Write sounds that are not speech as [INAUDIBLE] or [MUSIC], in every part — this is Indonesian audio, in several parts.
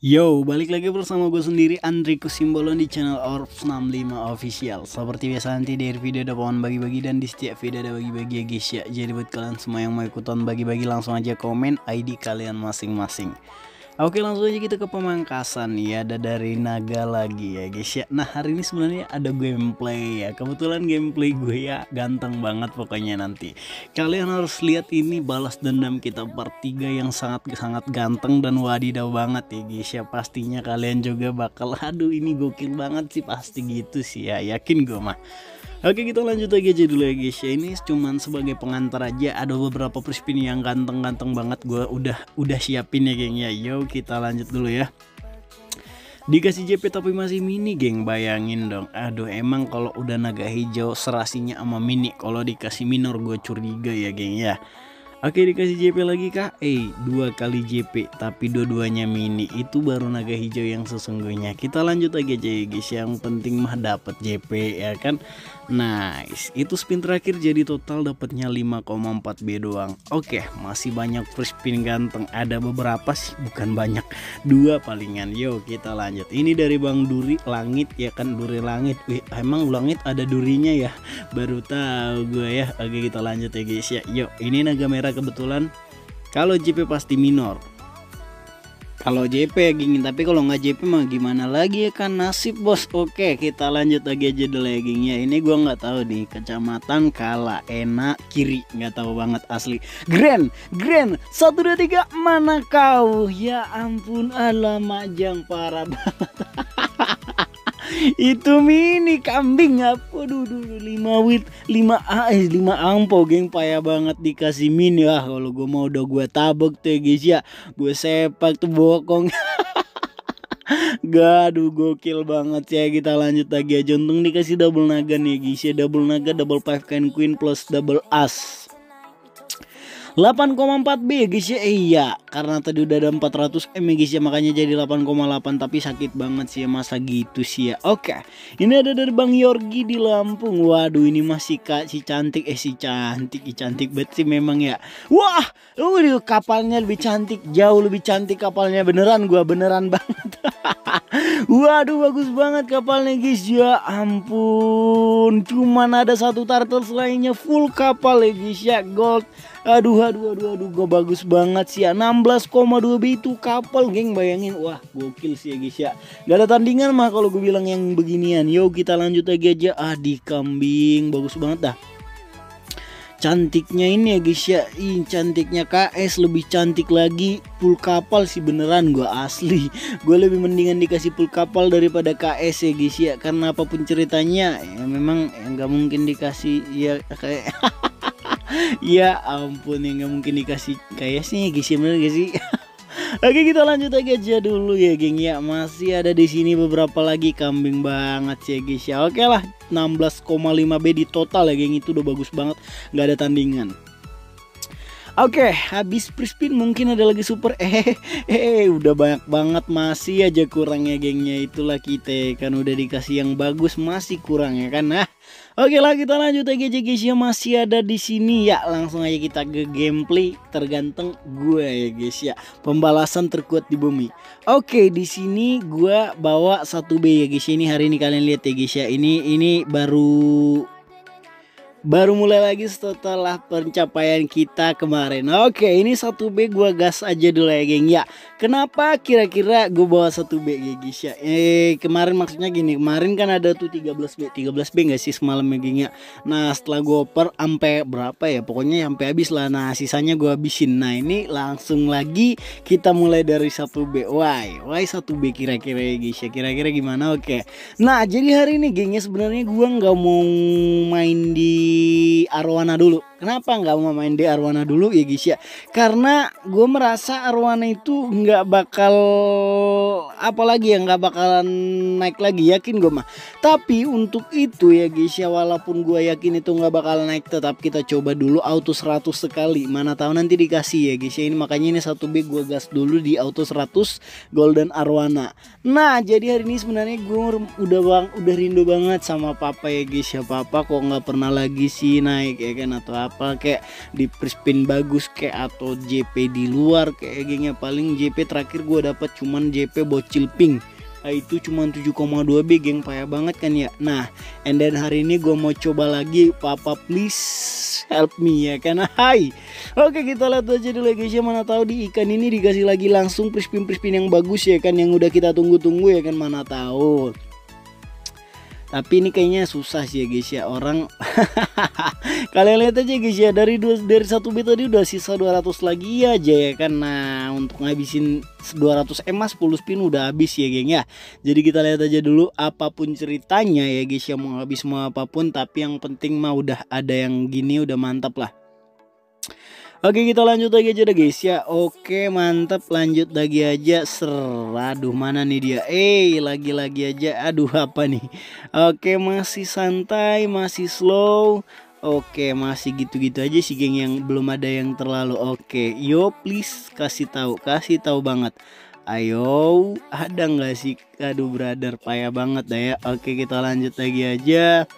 Yo, balik lagi bersama gue sendiri Andri Kusimbolon di channel Orbs 65 Official. Seperti biasa nanti dari video ada pohon bagi-bagi dan di setiap video ada bagi-bagi ya guys ya. Jadi buat kalian semua yang mau ikutan bagi-bagi langsung aja komen ID kalian masing-masing Oke langsung aja kita ke pemangkasan ya ada dari naga lagi ya guys ya. Nah hari ini sebenarnya ada gameplay ya. Kebetulan gameplay gue ya ganteng banget pokoknya nanti. Kalian harus lihat ini balas dendam kita part 3 yang sangat-sangat ganteng dan wadidaw banget ya guys ya. Pastinya kalian juga bakal [LAUGHS] aduh ini gokil banget sih pasti gitu sih ya. Yakin gue mah Oke kita lanjut lagi aja dulu ya guys. Ya Ini cuman sebagai pengantar aja. Ada beberapa prispin yang ganteng-ganteng banget. Gue udah udah siapin ya geng. Ya Yo kita lanjut dulu ya. Dikasih JP tapi masih mini geng. Bayangin dong. Aduh emang kalau udah naga hijau Serasinya sama mini. Kalau dikasih minor gue curiga ya geng ya Oke dikasih JP lagi kak. Eh dua kali JP Tapi dua-duanya mini. Itu baru naga hijau yang sesungguhnya. Kita lanjut aja ya guys. Yang penting mah dapat JP ya kan? Nice. Itu spin terakhir jadi total dapatnya 5,4 B doang. Oke masih banyak first spin ganteng. Ada beberapa sih bukan banyak. Dua palingan. Yo kita lanjut. Ini dari Bang Duri Langit ya kan? Duri Langit. Wih emang langit ada durinya ya? Baru tahu gue ya. Oke kita lanjut ya guys ya. Yo ini naga merah kebetulan kalau JP pasti minor. Kalau JP ya gingin tapi kalau nggak JP mah gimana lagi ya kan? Nasib bos. Oke kita lanjut lagi aja dulu ya gingnya ini gua nggak tahu nih kecamatan kala enak kiri. Nggak tahu banget asli. Grand Grand satu dua tiga mana kau? Ya ampun alamak jang parah [LAUGHS] banget itu mini kambing apa dulu lima wit lima a eh lima ampo geng. Payah banget dikasih mini ah. Kalau gue mau udah gue tabok tuh ya guys ya. Gue sepak tuh bokong. [LAUGHS] Gaduh gokil banget ya. Kita lanjut lagi aja. Untung dikasih double naga nih guys ya. Double naga double five kind queen plus double as 8,4 B guys ya. Iya karena tadi udah ada 400 M ya guys ya. Makanya jadi 8,8 tapi sakit banget sih ya masa gitu sih ya. Oke ini ada dari Bang Yorgi di Lampung. Waduh ini masih kak si cantik. Eh si cantik si cantik banget sih memang ya. Wah uh, kapalnya lebih cantik jauh lebih cantik kapalnya. Beneran gua beneran banget [LAUGHS] [LAUGHS] waduh bagus banget kapalnya guys. Ya ampun. Cuman ada satu turtle lainnya full kapal ya guys. Ya gold. Aduh aduh aduh aduh. Gue bagus banget sih ya. 16,2 B itu kapal geng. Bayangin. Wah gokil sih ya guys ya. Gak ada tandingan mah kalau gue bilang yang beginian. Yo kita lanjut lagi aja. Ah di kambing. Bagus banget dah cantiknya ini ya guys ya. Ih, cantiknya KS lebih cantik lagi. Full kapal sih beneran gue asli. [LAUGHS] Gue lebih mendingan dikasih full kapal daripada KS ya guys ya. Karena apa pun ceritanya ya memang nggak ya, mungkin dikasih ya kayak [LAUGHS] ya ampun ya nggak mungkin dikasih kayak sih guys ya bener gak sih [LAUGHS] Oke kita lanjut aja dulu ya geng. Ya Masih ada di sini beberapa lagi. Kambing banget sih ya guys ya. Oke lah 16,5 B di total ya geng. Itu udah bagus banget. Nggak ada tandingan. Oke, habis prispin mungkin ada lagi super. Eh, [LAUGHS] eh, eh udah banyak banget. Masih aja kurangnya gengnya itulah kita kan. Udah dikasih yang bagus masih kurang ya kan? Nah. Oke lah kita lanjut aja guys ya masih ada di sini. Ya langsung aja kita ke gameplay. Tergantung gue ya guys ya. Pembalasan terkuat di bumi. Oke di sini gue bawa satu B ya guys ini hari ini kalian lihat ya guys ya. Ini ini baru baru mulai lagi setelah pencapaian kita kemarin. Oke ini satu B gue gas aja dulu ya geng. Ya Kenapa kira-kira gue bawa satu B ya guys ya? Eh kemarin maksudnya gini Kemarin kan ada tuh 13 B. 13 B gak sih semalam ya geng ya? Nah setelah gue oper sampai berapa ya? Pokoknya sampai habis lah. Nah sisanya gue habisin. Nah ini langsung lagi kita mulai dari satu B. Why? Why satu B kira-kira ya guys ya? Kira-kira gimana? Oke. Nah jadi hari ini gengnya sebenarnya gue nggak mau main di Arwana dulu. Kenapa nggak mau main di Arwana dulu ya guys ya? Karena gue merasa Arwana itu nggak bakal apalagi ya nggak bakalan naik lagi yakin gue mah. Tapi untuk itu ya guys ya walaupun gue yakin itu nggak bakal naik tetap kita coba dulu auto 100 sekali. Mana tahu nanti dikasih ya guys ya ini makanya ini satu B gue gas dulu di auto 100 Golden Arwana. Nah jadi hari ini sebenarnya gue udah bang udah rindu banget sama papa ya guys ya papa kok nggak pernah lagi sih naik ya kan atau apa apa kayak di Prispin bagus kayak atau JP di luar kayak gengnya paling JP terakhir gue dapat cuman JP bocil pink. Nah, itu cuma 7,2 B geng payah banget kan ya. Nah and then hari ini gue mau coba lagi Papa please help me ya kan? [LAUGHS] Hai. Oke kita lihat aja dulu ya guys ya. Mana tahu di ikan ini dikasih lagi langsung prispin-prispin yang bagus ya kan Yang udah kita tunggu-tunggu ya kan? Mana tahu tapi ini kayaknya susah sih ya guys ya. Orang [LAUGHS] kalian lihat aja guys ya. Dari dua dari satu bit tadi udah sisa 200 lagi aja ya kan? Nah untuk ngabisin 200 emas 10 spin udah habis ya geng ya. Jadi kita lihat aja dulu apa pun ceritanya ya guys ya. Mau habis mau apa pun tapi yang penting mah udah ada yang gini udah mantap lah Oke kita lanjut lagi aja deh guys. Ya Oke mantap lanjut lagi aja. Ser Aduh mana nih dia? Eh lagi-lagi aja. Aduh apa nih? Oke masih santai Masih slow. Oke masih gitu-gitu aja sih geng yang belum ada yang terlalu oke. Yo please kasih tahu kasih tahu banget. Ayo ada nggak sih? Aduh brother payah banget dah ya. Oke kita lanjut lagi aja.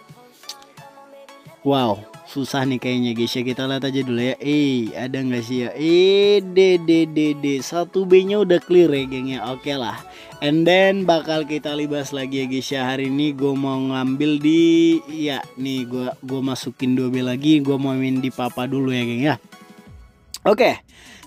Wow susah nih kayaknya guys. Ya kita lihat aja dulu ya. Eh ada nggak sih ya? Eh d d d d. Satu b nya udah clear ya geng ya. Oke lah. And then bakal kita libas lagi ya guys ya. Hari ini gue mau ngambil di ya nih gue gue masukin 2 b lagi. Gue mau main di papa dulu ya geng ya. Oke. Okay.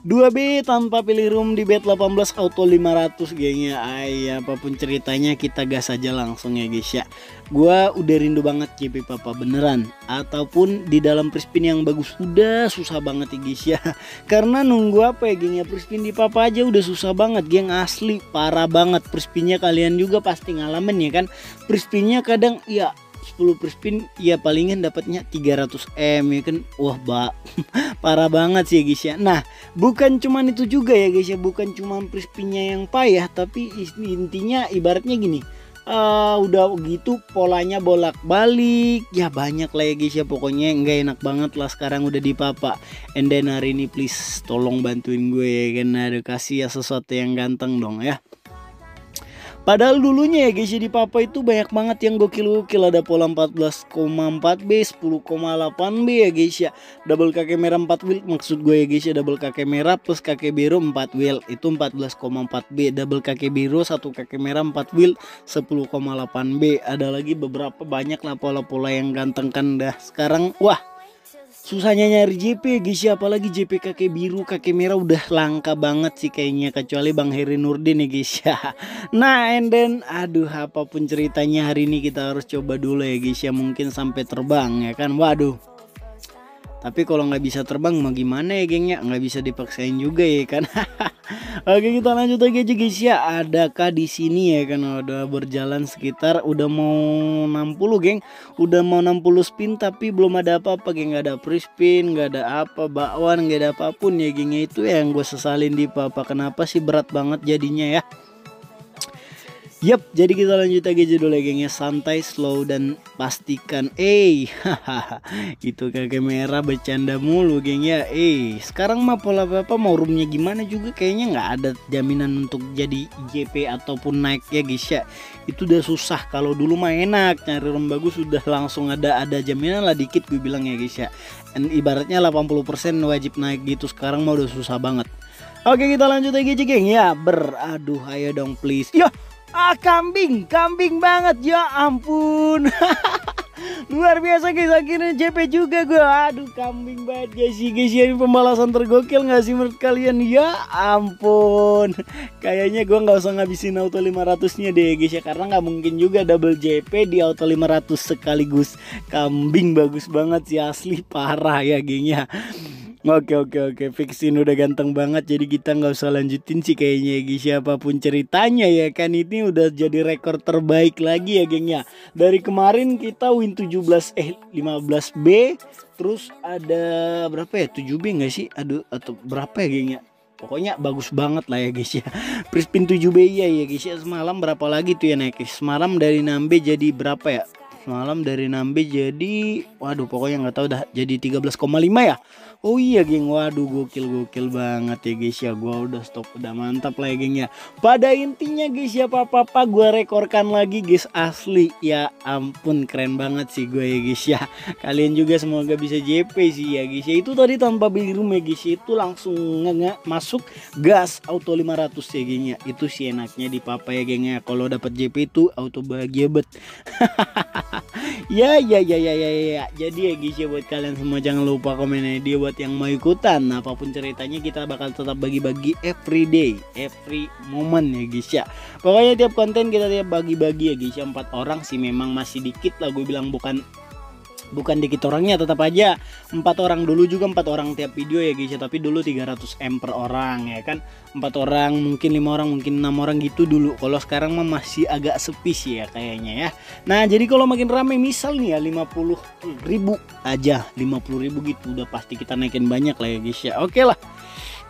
2B tanpa pilih room di bet 18 auto 500 gengnya Ay apa pun ceritanya kita gas aja langsung ya guys ya Gua udah rindu banget CP Papa beneran. Ataupun di dalam prispin yang bagus udah susah banget ya guys ya. [LAUGHS] Karena nunggu apa ya gengnya prispin di Papa aja udah susah banget. Geng asli parah banget. Prispinnya kalian juga pasti ngalamin ya kan? Prispinnya kadang ya 10 per spin ya palingan dapatnya 300 M ya kan? Wah ba [LAUGHS] parah banget sih ya guys ya. Nah bukan cuman itu juga ya guys ya. Bukan cuma per spinnya yang payah tapi intinya ibaratnya gini uh, udah gitu polanya bolak-balik. Ya banyak lah ya guys ya. Pokoknya nggak enak banget lah sekarang udah di papa. And then hari ini please tolong bantuin gue ya kan. Ada kasih ya sesuatu yang ganteng dong ya Padahal dulunya ya guys di papa itu banyak banget yang gokil-gokil ada pola 14,4B, 10,8B ya guys ya. Double kakek merah 4 wheel maksud gue ya guys ya double kakek merah plus kakek biru 4 wheel itu 14,4B. Double kakek biru satu kakek merah 4 wheel 10,8B. Ada lagi beberapa banyak lah pola-pola yang ganteng kan dah. Sekarang wah susahnya nyari JP guys ya. Apalagi JP kakek biru kakek merah udah langka banget sih kayaknya kecuali Bang Heri Nurdin ya guys ya. [LAUGHS] Nah and then aduh apa pun ceritanya hari ini kita harus coba dulu ya guys ya. Mungkin sampai terbang ya kan? Waduh tapi kalau nggak bisa terbang mau gimana ya gengnya? Nggak bisa dipaksain juga ya kan? [LAUGHS] Oke kita lanjut lagi aja guys ya. Adakah di sini ya kan? Udah berjalan sekitar udah mau 60 geng. Udah mau 60 spin tapi belum ada apa-apa geng. Nggak ada free spin nggak ada apa bakwan nggak ada apa pun ya gengnya. Itu yang gue sesalin di papa. Kenapa sih berat banget jadinya ya Yap, jadi kita lanjut lagi judul gengnya santai, slow dan pastikan. Eh itu kakek merah bercanda mulu geng ya eh sekarang mah pola apa mau roomnya gimana juga kayaknya nggak ada jaminan untuk jadi JP ataupun naik ya guys ya. Itu udah susah. Kalau dulu mah enak nyari room bagus sudah langsung ada ada jaminan lah dikit gue bilang ya guys ya. Dan ibaratnya 80% wajib naik gitu sekarang mah udah susah banget. Oke kita lanjut lagi geng ya. Beraduh ayo dong please. Ya Ah kambing, kambing banget. Ya ampun. [LAUGHS] Luar biasa guys. Akhirnya JP juga gue Aduh kambing banget guys. Sih guys Ini pembalasan tergokil gak sih menurut kalian? Ya ampun. [LAUGHS] Kayaknya gue gak usah ngabisin auto 500 nya deh guys ya. Karena gak mungkin juga double JP di auto 500 sekaligus Kambing. Bagus banget sih asli parah ya gengnya Oke oke oke. Fixin udah ganteng banget Jadi kita nggak usah lanjutin sih kayaknya ya Siapa pun ceritanya ya kan Ini udah jadi rekor terbaik lagi ya geng ya. Dari kemarin kita win 17 eh 15B Terus ada berapa ya? 7B nggak sih? Aduh atau berapa ya geng ya? Pokoknya bagus banget lah ya guys ya. [LAUGHS] Prispin 7B ya ya guys ya. Semalam berapa lagi tuh ya naik Semalam dari 6B jadi berapa ya? Semalam dari Nambe jadi waduh pokoknya nggak tahu dah jadi 13,5 ya Oh iya geng. Waduh gokil gokil banget ya guys ya. Gua udah stop udah mantap lah ya geng ya. Pada intinya guys ya papa-papa gua rekorkan lagi guys. Asli ya ampun keren banget sih gue ya guys ya. Kalian juga semoga bisa JP sih ya guys ya. Itu tadi tanpa beli room ya guys ya. Itu langsung nggak masuk gas auto 500 ya geng ya. Itu sih enaknya di papa ya geng ya. Kalau dapat JP itu auto bahagia bet. [LAUGHS] Ya ya ya ya ya ya jadi ya guys ya buat kalian semua jangan lupa komen dia buat yang mau ikutan. Apa pun ceritanya kita bakal tetap bagi-bagi every day every moment ya guys ya. Pokoknya tiap konten kita tiap bagi-bagi ya guys ya. Empat orang sih memang masih dikit lah gue bilang bukan bukan dikit orangnya tetap aja. Empat orang dulu juga empat orang tiap video ya guys ya tapi dulu 300 m per orang ya kan? Empat orang mungkin lima orang mungkin enam orang gitu dulu. Kalau sekarang mah masih agak sepi sih ya kayaknya ya. Nah jadi kalau makin rame misal nih ya 50 ribu aja. 50 ribu gitu udah pasti kita naikin banyak lah ya guys ya oke lah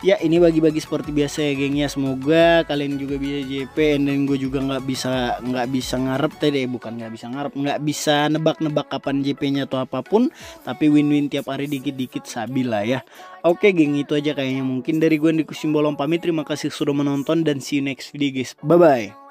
ya ini bagi-bagi seperti biasa ya geng ya. Semoga kalian juga bisa JP dan gue juga nggak bisa nggak bisa ngarep tadi bukan nggak bisa ngarep nggak bisa nebak-nebak kapan JP-nya atau apa pun tapi win-win tiap hari dikit-dikit sabila ya. Oke geng itu aja kayaknya. Mungkin dari gue di Kusimbolong pamit. Terima kasih sudah menonton dan see you next video guys. Bye bye